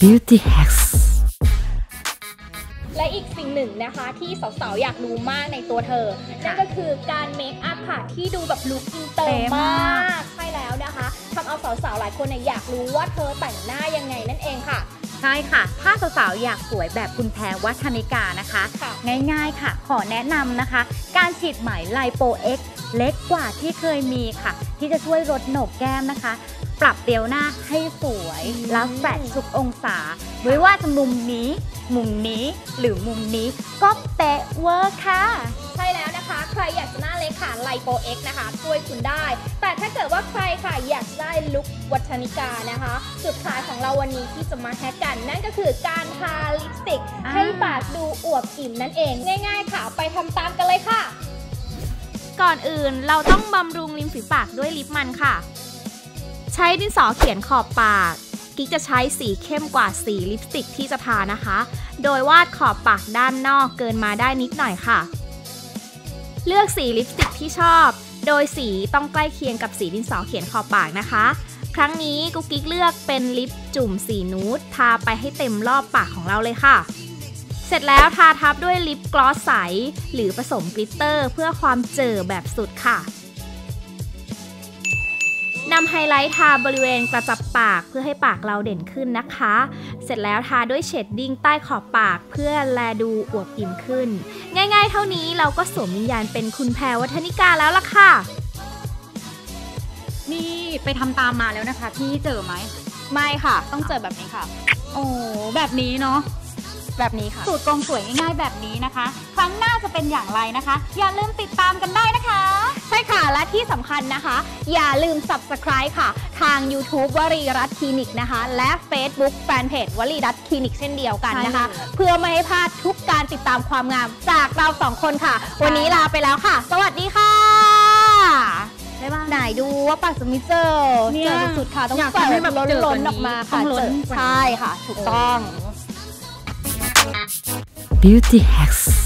Beauty Hacks และอีกสิ่งหนึ่งนะคะที่สาวๆ อยากรู้มากในตัวเธอ นั่นก็คือการ makeup ค่ะ ที่ดูแบบ look inter เป๊ะเวอร์มากกใช่แล้วนะคะทำเอาสาวๆ หลายคนเนี่ยอยากรู้ว่าเธอแต่งหน้ายังไงนั่นเองค่ะ ใช่ค่ะ ถ้าสาวๆ อยากสวยแบบคุณแพรวัฒนิกานะคะ ค่ะ ง่ายๆค่ะ ขอแนะนำนะคะ การฉีดไหม Lipo X เล็กกว่าที่เคยมีค่ะ ที่จะช่วยลดโหนกแก้มนะคะ ปรับเรียวหน้าให้สวยอืมแล้วแฟลตทุกองศา ไม่ว่าจะมุมนี้ มุมนี้หรือมุมนี้ก็เป๊ะ over ค่ะ ใช่แล้วนะคะ ใครอยากจะหน้าเล็กค่ะ Lipo X นะคะ ช่วยคุณได้ แต่ถ้าเกิดว่าใครค่ะอยากได้ look วัฒนิกานะคะ จุดขายของเราวันนี้ที่จะมา hack กัน นั่นก็คือการทาลิปสติกอ่าให้ปากดูอวบอิ่มนั่นเองง่าย ๆ ค่ะ ไปทำตามกันเลยค่ะ ก่อนอื่นเราต้องบำรุงริมฝีปากด้วยลิปมันค่ะ ใช้ดินสอเขียนขอบปาก กิ๊กจะใช้สีเข้มกว่าสีลิปสติกที่จะทานะคะ โดยวาดขอบปากด้านนอกเกินมาได้นิดหน่อยค่ะ เลือกสีลิปสติกที่ชอบ โดยสีต้องใกล้เคียงกับสีดินสอเขียนขอบปากนะคะ ครั้งนี้กุ๊กกิ๊กเลือกเป็นลิปจุ่มสีนูดทาไปให้เต็มรอบปากของเราเลยค่ะเสร็จแล้วทาทับด้วย lip gloss ใส หรือผสม glitter เพื่อความเจิดแบบสุดค่ะ นำไฮไลท์ทาบริเวณกระจับปากเพื่อให้ปากเราเด่นขึ้นนะคะ เสร็จแล้วทาด้วย shading ใต้ขอบปากเพื่อแลดูอวบอิ่มขึ้น ง่ายๆ เท่านี้เราก็สวมวิญญาณเป็นคุณแพรวัฒนิกาแล้วล่ะค่ะ นี่ไปทำตามมาแล้วนะคะ พี่เจอไหม ไม่ค่ะ ต้องเจอแบบนี้ค่ะ โอ้แบบนี้เนาะ แบบนี้ค่ะ สูตรกลมสวยง่ายๆแบบนี้นะคะ ครั้งหน้าจะเป็นอย่างไรนะคะ อย่าลืมติดตามกันได้นะคะ ใช่ค่ะ และที่สำคัญนะคะ อย่าลืม subscribe ค่ะ ทาง YouTube วรีรัตน์คลินิกนะคะ และ Facebook Fanpage วรีรัตน์คลินิกเช่นเดียวกันนะคะใช่เลยเพื่อไม่ให้พลาดทุกการติดตามความงามจากเราสองคนค่ะ วันนี้ลาไปแล้วค่ะ สวัสดีค่ะได้บ้างไหนดูว่าปากจะมีเจอเนี่ยเจอสุดๆค่ะ ต้องอยากเปิทำให้ดแบบล้นเจอกว่าๆนี้ออกมาค่ะต้องล้นเจอกว่านี้ใช่ค่ะ ถูกต้อง Beauty Hacks